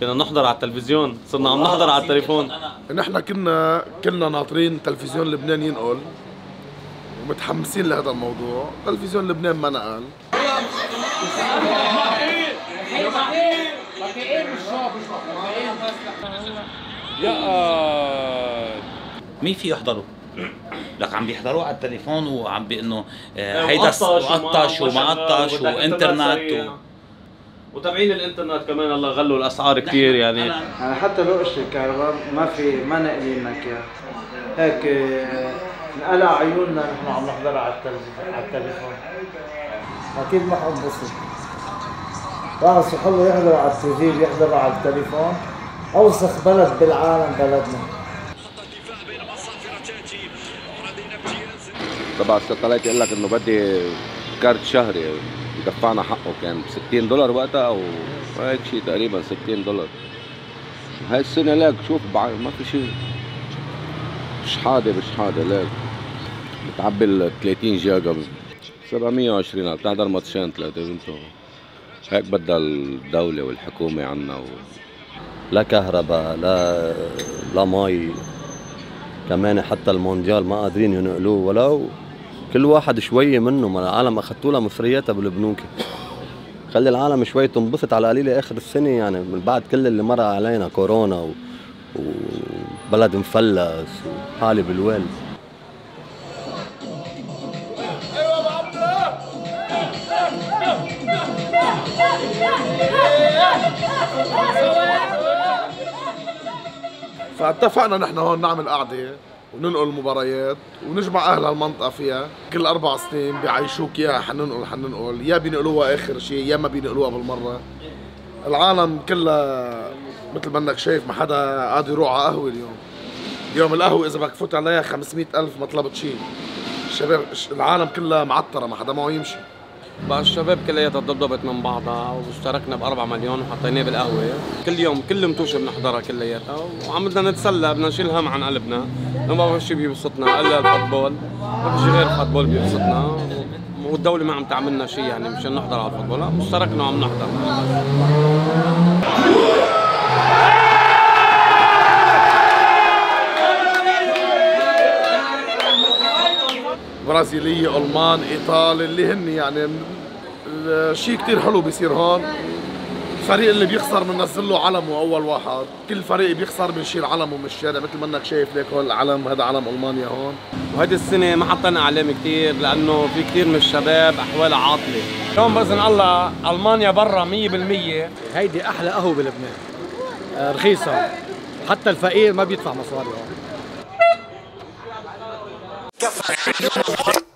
كنا نحضر على التلفزيون صرنا عم نحضر على التليفون. نحن كنا كلنا ناطرين تلفزيون لبنان ينقل ومتحمسين لهذا الموضوع. تلفزيون لبنان ما نقل. يا مين في يحضروا؟ لك عم بيحضروه على التليفون وعم بانه آه، هيدا س- وقطش وما قطش وإنترنت و... وتابعين الإنترنت كمان الله غلوا الأسعار كثير يعني. يعني حتى لو قش الكهرباء ما في ما لك اياه هيك آه، انقلع عيوننا نحن عم نحضرها على التلفزيون على التليفون. أكيد ما حنبسط واحد صح له يحضر على التي في يحضر على التليفون. أوسخ بلد بالعالم بلدنا. تبع الستلايت يقول لك إنه بدي كارت شهري. دفعنا حقه. كان ب 60 دولار وقتها أو هيك شيء تقريبا 60 دولار. هاي السنة لك شوف ما في شيء. شحاده بشحاده لك بتعبي ال 30 جيجا ب 720 بتحضر ماتشين ثلاثة بنتو. هيك بدها الدولة والحكومة عنا و... لا كهرباء لا لا مي. كمان حتى المونديال ما قادرين ينقلوه ولو كل واحد شوية منه ما العالم أخذتوا لها مصرياتها بالبنوك خلي العالم شوي تنبسط على قليلة آخر السنة يعني من بعد كل اللي مر علينا كورونا و... وبلد مفلس وحالي بالويل. فاتفقنا نحن هون نعمل قعدة. وننقل المباريات ونجمع أهل المنطقة فيها. كل أربع سنين بيعيشوك يا حننقل حننقل يا بينقلوها آخر شيء يا ما بينقلوها بالمرة. العالم كلها مثل ما إنك شايف ما حدا قادر يروح على قهوة اليوم. اليوم القهوة إذا بدك تفوت عليها 500 ألف ما طلبت شيء الشباب العالم كلها معطرة ما حدا معه يمشي. بقى الشباب كلياتها ضبضبت من بعضها واشتركنا ب 4 مليون وحطيناه بالقهوة. كل يوم كل متوشه بنحضرها كلياتها وعم بدنا نتسلى بدنا نشيل هم عن قلبنا. ما في شيء بيبسطنا إلا ال football. ما في شيء غير ال football بيبسطنا والدولة ما عم تعملنا شيء يعني مشان نحضر على ال football. اشتركنا وعم نحضر. برازيلية ألمان إيطالي اللي هن يعني شيء كتير حلو بيصير هون. الفريق اللي بيخسر بننزل له علمه اول واحد. كل فريق بيخسر بنشيل علمه من الشارع مثل ما إنك شايف ليك هون العلم هذا علم ألمانيا هون. وهيدي السنة ما حطينا اعلام كثير لأنه في كثير من الشباب احوالها عاطلة. اليوم بإذن الله ألمانيا برا 100% هيدي أحلى قهوة بلبنان. آه، رخيصة. حتى الفقير ما بيدفع مصاري هون. Get